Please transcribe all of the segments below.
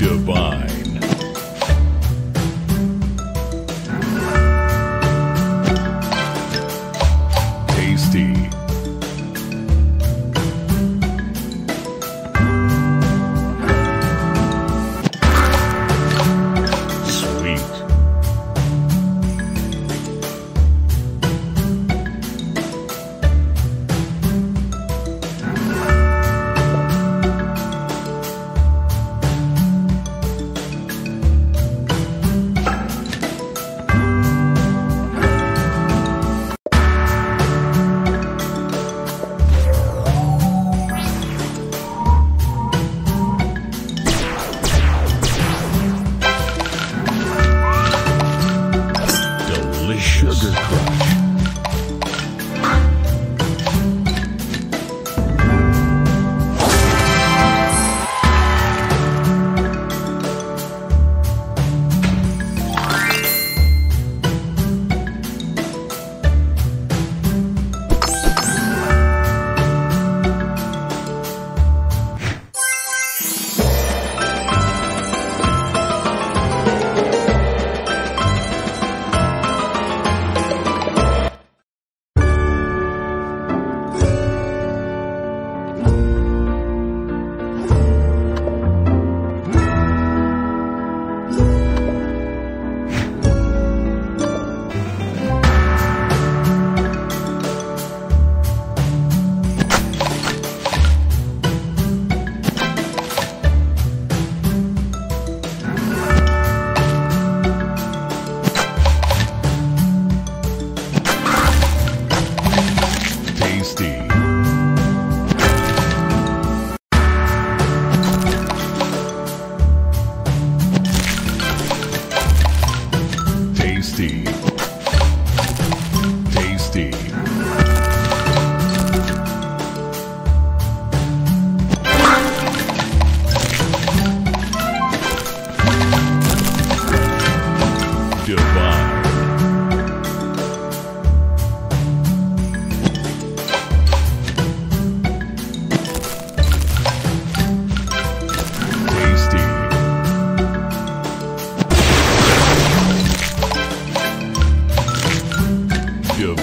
divine. Sugar Crush.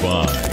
Bye.